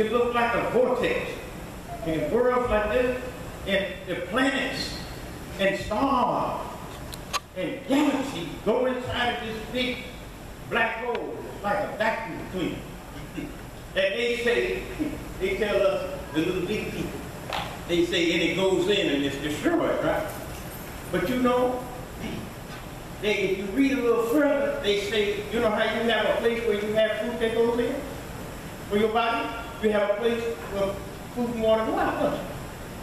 It looks like a vortex. And worlds like this, and the planets and stars and galaxies go inside of this big black hole. Like a vacuum cleaner. and they say, they tell us, the little big people, they say, and it goes in and it's destroyed, right? But you know, they, if you read a little further, they say, you know how you have a place where you have food that goes in for your body? You have a place where food and water go out, don't you?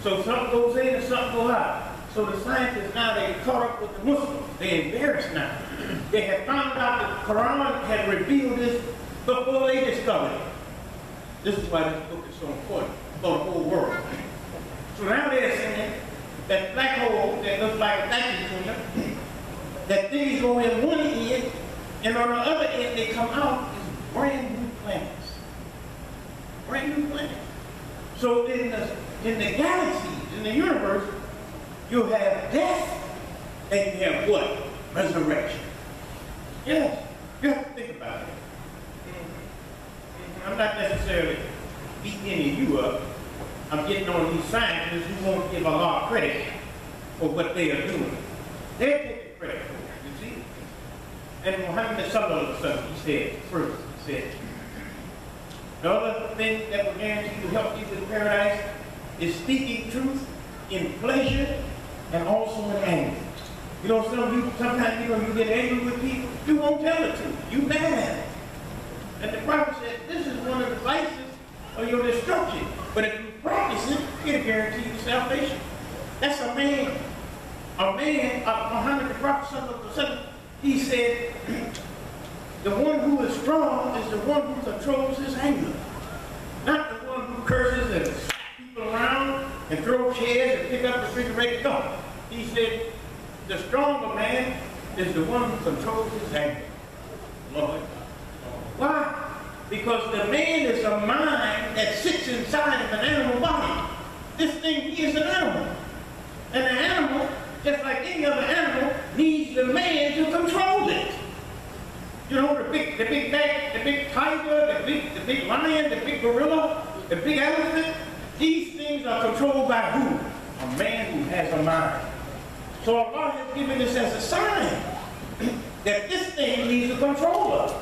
So something goes in and something goes out. So the scientists now, they caught up with the Muslims. They're embarrassed now. They have found out the Quran had revealed this before they discovered it. This is why this book is so important for the whole world. So now they're saying that black hole that looks like a vacuum cleaner that things go in one end, and on the other end they come out as brand new planets. Brand new planets. So in the, in the galaxies, in the universe, you have death, and you have what? Resurrection. Yes, you have to think about it. I'm not necessarily beating any of you up. I'm getting on these scientists who won't give a lot of credit for what they are doing. They're taking credit for it, you see? and Muhammad Sallallahu he said, first, he said, the other thing that will guarantee to help you to paradise is speaking truth in pleasure and also in anger. You know, some you sometimes you know you get angry with people, you won't tell the truth. You mad. And the prophet said, this is one of the vices of your destruction. But if you practice it, it'll guarantee you salvation. That's a man. A man, uh, Muhammad the Prophet he said, the one who is strong is the one who controls his anger. Not the one who curses and people around and throw chairs and pick up the refrigerator. No. He said, the stronger man is the one who controls his anger. Lord. Why? Because the man is a mind that sits inside of an animal body. This thing is an animal. And the animal just like any other animal, needs the man to control it. You know, the big, the big the big tiger, the big, the big lion, the big gorilla, the big elephant, these things are controlled by who? A man who has a mind. So Allah has given this as a sign that this thing needs a controller.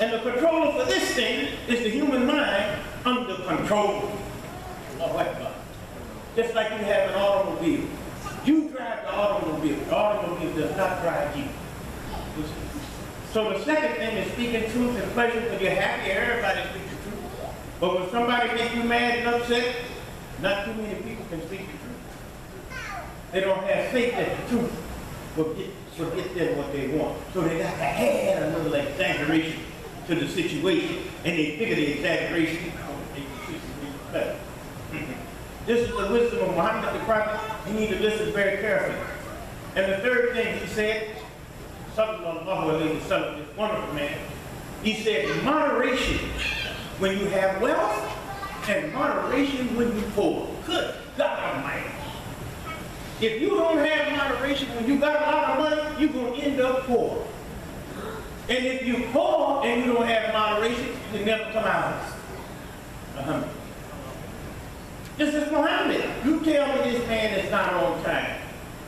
And the controller for this thing is the human mind under control. Just like you have an automobile. You drive the automobile. The automobile does not drive you. So the second thing is speaking truth and pleasure because you're happy everybody speaks the truth. But when somebody makes you mad and upset, not too many people can speak the truth. They don't have faith that the truth will get, will get them what they want. So they got to add a little exaggeration to the situation, and they figure the exaggeration. This is the wisdom of Muhammad the Prophet. You need to listen very carefully. And the third thing he said, Sallallahu Alaihi Wasallam, this wonderful man, he said, moderation when you have wealth and moderation when you poor. Good God Almighty. If you don't have moderation when you got a lot of money, you're going to end up poor. And if you're poor and you don't have moderation, you can never come out of it. Uh -huh. This is Muhammad. You tell me this man is not on time.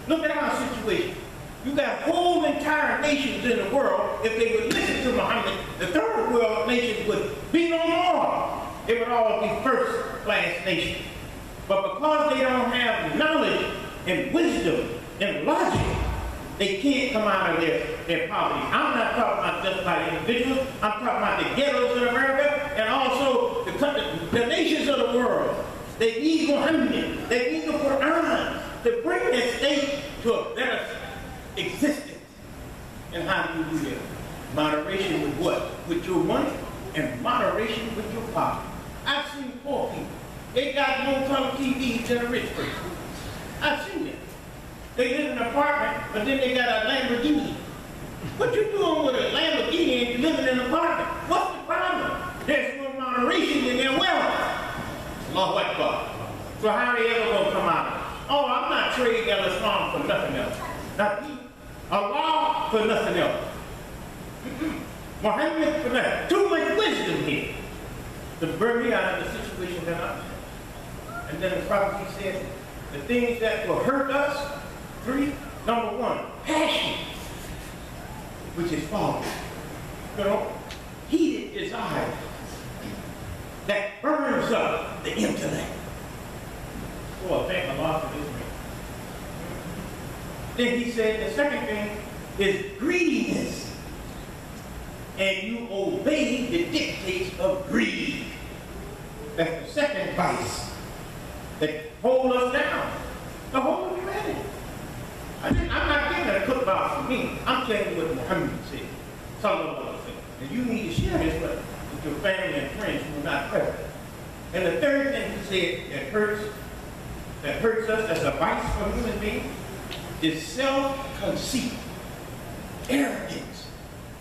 Look at our situation. You got whole entire nations in the world, if they would listen to Muhammad, the third world nations would be no more. It would all be first-class nations. But because they don't have knowledge and wisdom and logic, they can't come out of their, their poverty. I'm not talking about just about individuals. I'm talking about the ghettos in America and also the, the, the nations of the world. They need Muhammad. They need the Quran to bring their state to a better existence. And how do you do that? Moderation with what? With your money and moderation with your poverty. I've seen poor people. They got no color TVs than a rich person. I've seen it. They live in an apartment, but then they got a Lamborghini. What you doing with a Lamborghini and you live in an apartment? What's the problem? There's no moderation in their wealth. Allahu Akbar. So how are they ever going to come out? Oh, I'm not trading Islam for nothing else. Not me. Allah for nothing else. Muhammad for nothing. Too much wisdom here. to bring me out of the situation that I'm in. And then the prophet he said, the things that will hurt us, three, number one, passion, which is false. You know, heated desire that burns up the intellect. Oh, thank Lord for this. Then he said the second thing is greediness. And you obey the dictates of greed. That's the second vice that hold us down. The whole humanity. I am not giving a cook for me. I'm telling you what Muhammad said. Sallallahu And you need to share this with, with your family and friends who are not present. And the third thing he said that hurts, that hurts us as a vice for human beings is self-conceit, arrogance,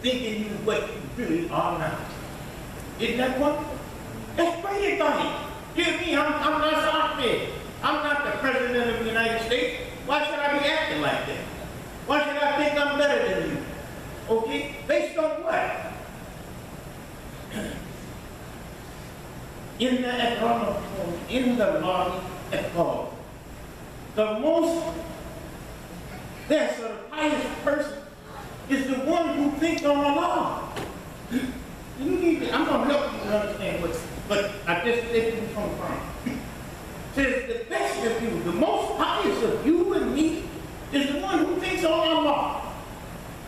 thinking you what you really are not. Isn't that wonderful? That's great advice. Hear me, I'm, I'm not Southfield. I'm not the President of the United States. Why should I be acting like that? Why should I think I'm better than you? Okay? Based on what? in the economic, in the law all. the most that's the highest person is the one who thinks on law. You need to, I'm going to help you to understand what, but I just think you from from. Says the best of you, the most pious of you and me, is the one who thinks on law.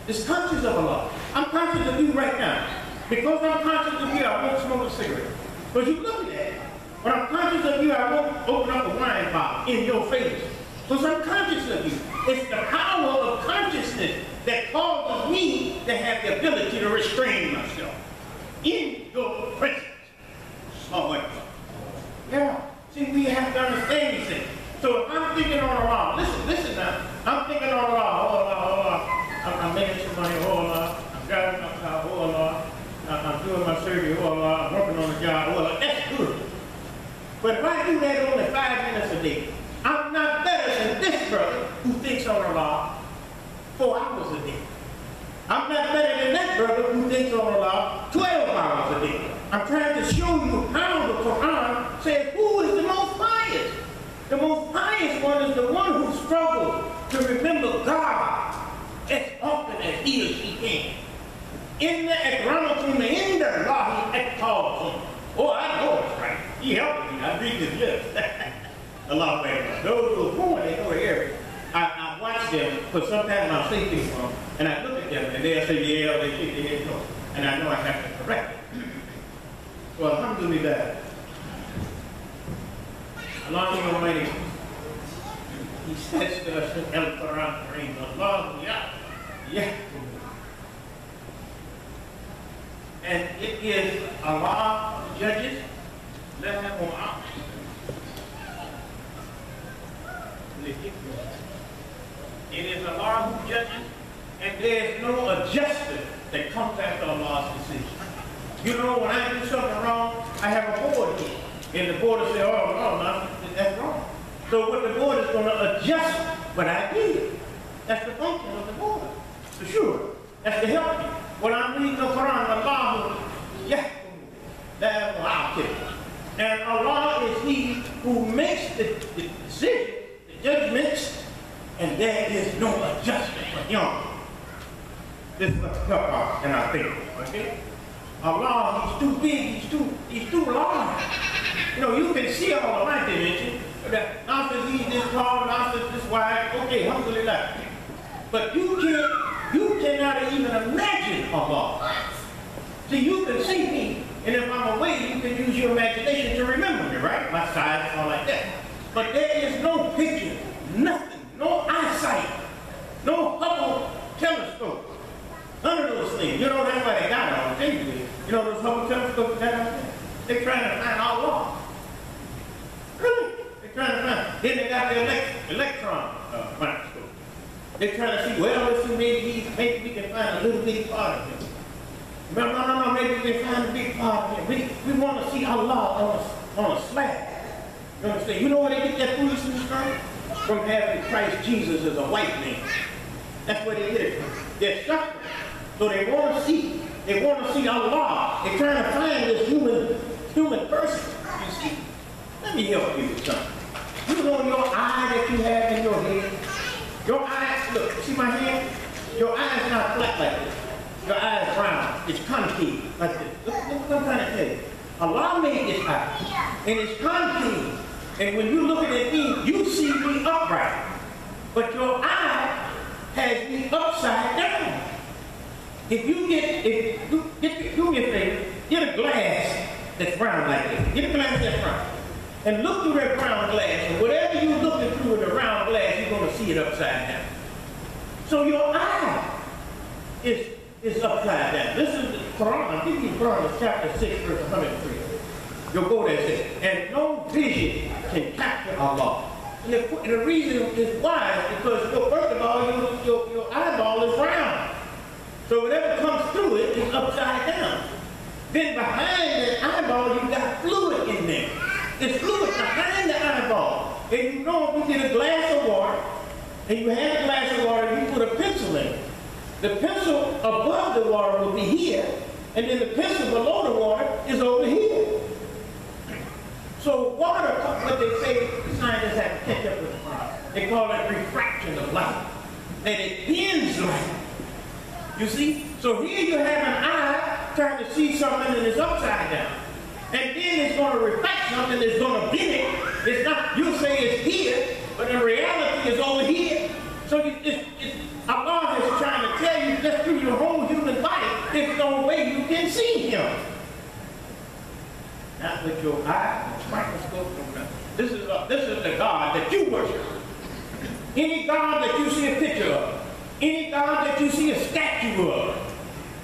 Is conscious of Allah. I'm conscious of you right now. Because I'm conscious of you, I won't smoke a cigarette. Because you look at that. But I'm conscious of you, I won't open up a wine bottle in your face. Because I'm conscious of you. It's the power of consciousness that causes me to have the ability to restrain myself. In your presence. Oh, wait. Yeah. See, we have to understand these things. So if I'm thinking on the law, listen, listen now. I'm thinking on the law, oh, Lord, oh, Lord. I'm, I'm making some money, oh, Lord. I'm driving my car, oh, Lord. I'm doing my surgery, oh, Lord. I'm working on the job, oh, Lord. That's good. But if I do that only five minutes a day, I'm not better than this brother who thinks on the law four hours a day. I'm not better than that brother who thinks on the law 12 hours a day. I'm trying to show you how the Quran says who is the most pious. The most pious one is the one who struggles to remember God as often as he or she can. In the akramakum in the law he him. Oh, I know it's right. He helped me. I read his lips. Allah Akbar. Those who are they know the area. I, I watch them, because sometimes I'll see people, and I look at them, and they'll say, yeah, they their head no. And I know I have to correct it. So Alhamdulillah. Allah Almighty, He says to us in El Quran Kareem, Allah, yeah, yeah. And it is Allah judges, let him It is Allah who judges, and there is no adjuster that comes after Allah's decision. You know, when I do something wrong, I have a board here. And the board will say, oh, no, no, that's wrong. So what the board is going to adjust what I did. That's the function of the board, for sure. That's to help me. When I'm reading the Quran, Allah, yeah, that's I'll kill. And Allah is He who makes the, the decision, the judgments, and there is no adjustment for him. This is a help out in our thinking, okay? Allah, he's too big, he's too, he's too large. You know, you can see all the right dimension. That Nonsense, he's this tall, nonsense, this wide, okay, alhamdulillah. But you can't, you cannot even imagine Allah. See, you can see me, and if I'm away, you can use your imagination to remember me, right? My size, all like that. But there is no picture, nothing no eyesight, no Hubble telescope. None of those things. You know, that's why they got it on TV. You know those Hubble telescopes that out there? They're trying to find all along. Really? They're trying to find. Then they got the elect electron uh, microscope. They're trying to see, well, let's see, maybe, he, maybe we can find a little bitty part of him. No, no, no, no, maybe we can find a big part of him. We, we want to see Allah on a, on a slab. You understand? You know where they get that foolishness from? from having Christ Jesus as a white man. That's where they get it from. They're suffering. So they want to see, they want to see Allah. They're trying to find this human human person. You see? Let me help you with something. You know your eye that you have in your head? Your eye, look, see my hand? Your eye is not flat like this. Your eye is round. It's concave like this. Look, look what I'm trying to tell you. Allah made this eye, and it's concave. And when you look at it, you see me upright. But your eye has me upside down. If you get, if you get, do me a favor, get a glass that's round like this. Get a glass that's round. And look through that round glass, and whatever you're looking through in the round glass, you're going to see it upside down. So your eye is, is upside down. This is the Quran. I think you Quran chapter 6, verse 103. You'll go there and say, and no vision can capture Allah. And the, and the reason is why is because first of all, your, your, your eyeball is round. So whatever comes through it is upside down. Then behind the eyeball, you got fluid in there. There's fluid behind the eyeball. And you know if you get a glass of water, and you have a glass of water, you put a pencil in it. The pencil above the water will be here, and then the pencil below the water is over here. So water, what they say, the scientists have to catch up with the They call it refraction of light. And it bends light. You see? So here you have an eye trying to see something and it's upside down. And then it's going to reflect something that's going to bend it. It's not, you say it's here, but in reality it's over here. So it's, it's, Allah is trying to tell you just through your whole human body, there's no way you can see him. Not with your eye, microscope, this is, a, this is the God that you worship. Any God that you see a picture of, any God that you see a statue of,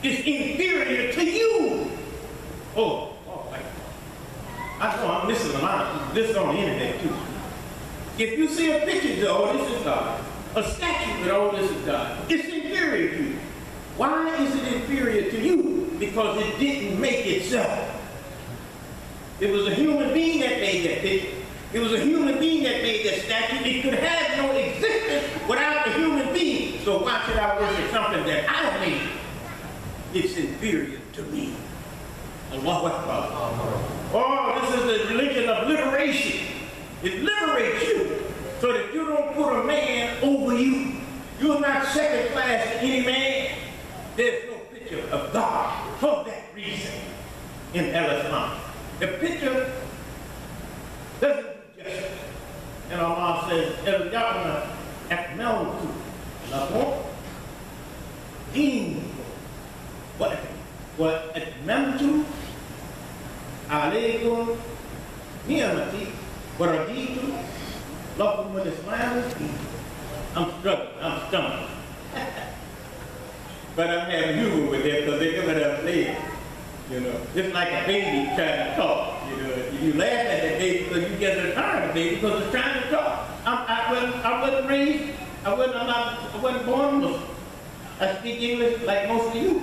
is inferior to you. Oh, oh I know I'm missing a lot. This is on the internet too. If you see a picture, oh, this is God. A statue, oh, this is God. It's inferior to you. Why is it inferior to you? Because it didn't make itself. It was a human being that made that picture. It was a human being that made that statue. It could have no existence without the human being. So why should I worship something that I made? It's inferior to me. Allahu Akbar. Oh, this is the religion of liberation. It liberates you so that you don't put a man over you. You're not second class to any man. There's no picture of God for that reason in El Islam. The picture doesn't do justice. And Allah says, El Ya'na but I'm having humor with it because they're coming up late. You know, it's like a baby trying to talk. You know, if you laugh at the baby because you get a tired of the baby because it's trying to talk. I'm, I, wasn't, I wasn't raised, I wasn't, I'm not, I wasn't born Muslim. I speak English like most of you.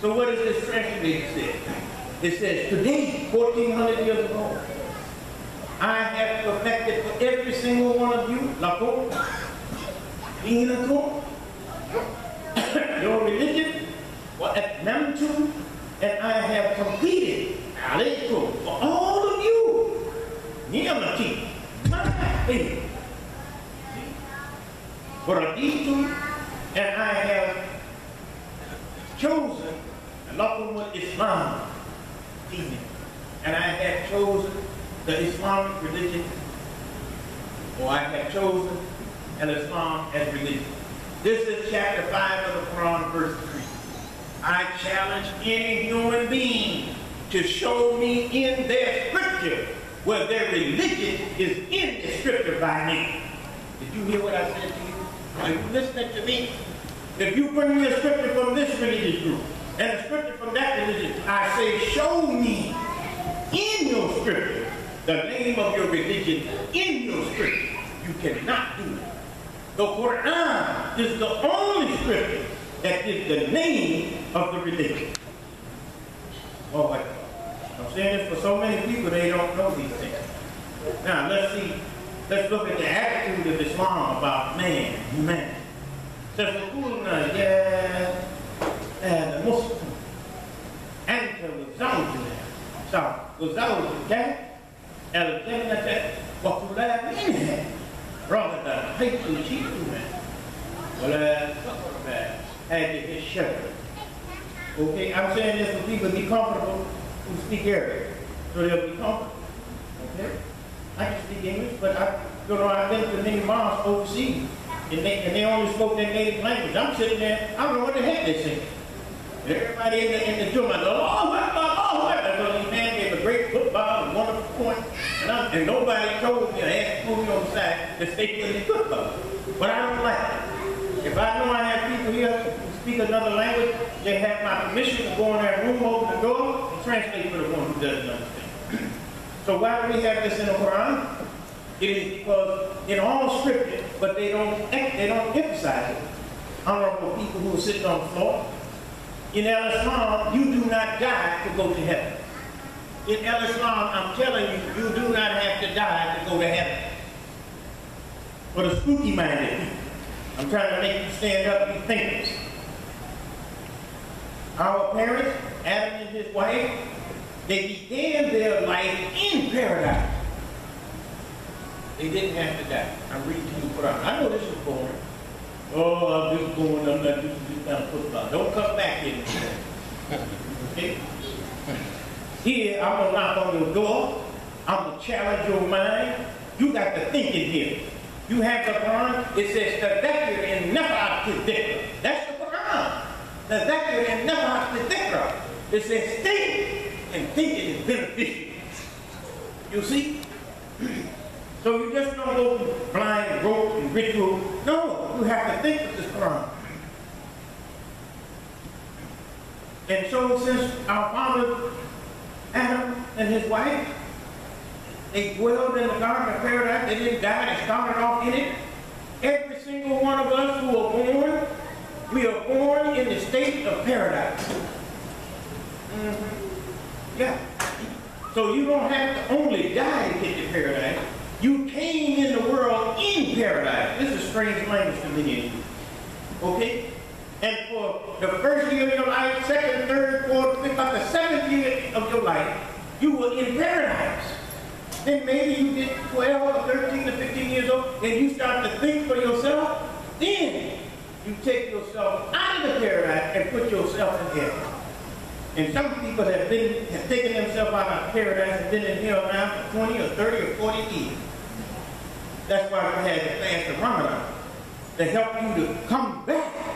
So what does this translator say? It says, today, 1400 years ago, I have perfected for every single one of you, lakum, dinakum, your religion, atmamtu, and I have completed alaykum for all of you, ni'mati, my eh. faith. Raditu, and I have chosen lakum Islam, and I have chosen the Islamic religion, or I have chosen an Islam as religion. This is chapter 5 of the Quran, verse 3. I challenge any human being to show me in their scripture where their religion is in the scripture by name. Did you hear what I said to you? Are you listening to me? If you bring me a scripture from this religious group and a scripture from that religion, I say, show me in your scripture the name of your religion in your scripture. You cannot do it. The Quran is the only scripture that is the name of the religion. Oh, I'm saying this for so many people, they don't know these things. Now, let's see, let's look at the attitude of Islam about man, humanity. سيقولون يا المسلم أنت وزوجنا سوا وزوجه كانت الجنة وكلها منها رغدا حيث شئتما ولا تقربا هذه الشجرة. Okay, I'm saying this for people to be comfortable who speak Arabic, so they'll be comfortable. Okay? I can speak English, but I, you know, I've been to many mosques overseas, and they, and they only spoke their native language. I'm sitting there, I don't know what the heck they're saying. Everybody in the, in the Juma, oh, what, And, nobody told me, I had to me on the side to stay in the football. But I don't like it. If I know I have people here speak another language, they have my permission to go in that room, open the door, and translate for the one who doesn't understand. so why do we have this in the Quran? It is because in all scripture, but they don't they don't emphasize it. Honorable people who are sitting on the floor. In Islam, you do not die to go to heaven. In Al Islam, I'm telling you, you do not have to die to go to heaven. For the spooky minded I'm trying to make you stand up and be thinkers. Our parents, Adam and his wife, they began their life in paradise. They didn't have to die. I'm reading to you Quran. I know this is boring. Oh, I'm just going, I'm not just kind of football. Don't come back here. Okay? Here, I'm gonna knock on your door. I'm gonna challenge your mind. You got to think in here. You have the Quran, it says, Tadakir in Nafa'at Dhikra. That's the Quran. Tadakir in Nafa'at Dhikra. It says, think, and thinking is beneficial. You see? So you just don't go blind rote and ritual. No, you have to think of this Quran. And so since our father Adam and his wife, they dwelled in the garden of paradise, they didn't die, they started off in it. Every single one of us who are born, we are born in the state of paradise. Mm -hmm. Yeah. So you don't have to only die to get to paradise. You came in the world in paradise. This is strange language to many of you. Okay? And for the first year of your life, second, third, fourth, fifth, about the seventh year of your life, you were in paradise. Then maybe you get 12 or 13 to 15 years old and you start to think for yourself. Then you take yourself out of the paradise and put yourself in heaven. And some people have been have taken themselves out of paradise and been in hell now for 20 or 30 or 40 years. That's why we had the fast of Ramadan to help you to come back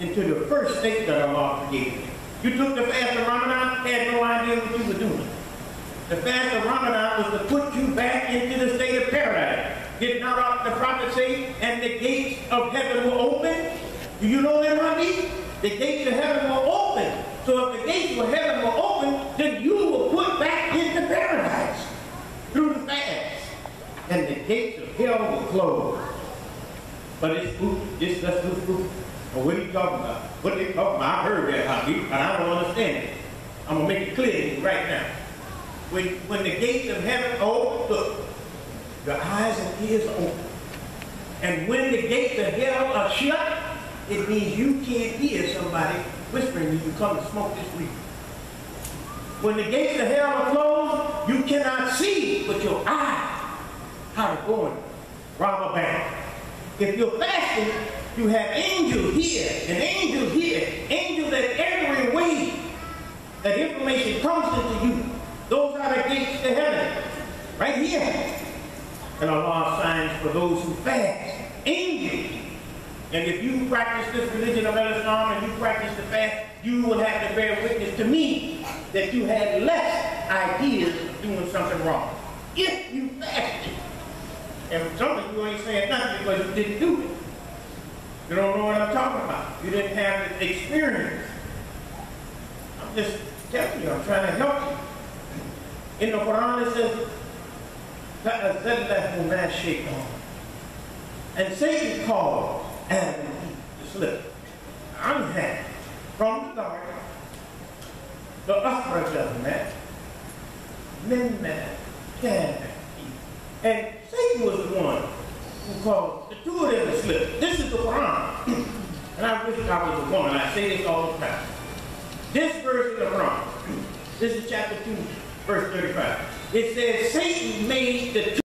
into the first state that Allah created. You You took the fast of Ramadan, had no idea what you were doing. The fast of Ramadan was to put you back into the state of paradise. Did not the prophet say, and the gates of heaven were open? Do you know that, Rabbi? The gates of heaven were open. So if the gates of heaven were open, then you were put back into paradise through the fast. And the gates of hell were closed. But it's too spooky. What are you talking about? What they talking about? I heard that, Habib, and I don't understand it. I'm going to make it clear right now. When, when the gates of heaven open, look, the eyes and ears open. And when the gates of hell are shut, it means you can't hear somebody whispering to you, come and smoke this weed. When the gates of hell are closed, you cannot see with your eyes how to go and rob a bank. If you're fasting, you have angels here and angels here, angels at every way that information comes into you. Those are the gates to heaven, right here. And Allah signs for those who fast, angels. And if you practice this religion of Islam and you practice the fast, you will have to bear witness to me that you had less ideas of doing something wrong. If you fasted. And some of you ain't saying nothing because you didn't do it. You don't know what I'm talking about. You didn't have the experience. I'm just telling you, I'm trying to help you. In the Quran it says, فَأَذَلَّهُ مَا شَيْطَانٍ And Satan called Adam and Eve to slip. I'm happy. From the garden, the أخرجهما مما كان فيه. And Satan was the one who caused the two of them to slip. This is the Quran. and I wish I was a woman. I say this all the time. This verse in the Quran, this is chapter 2, verse 35. It says Satan made the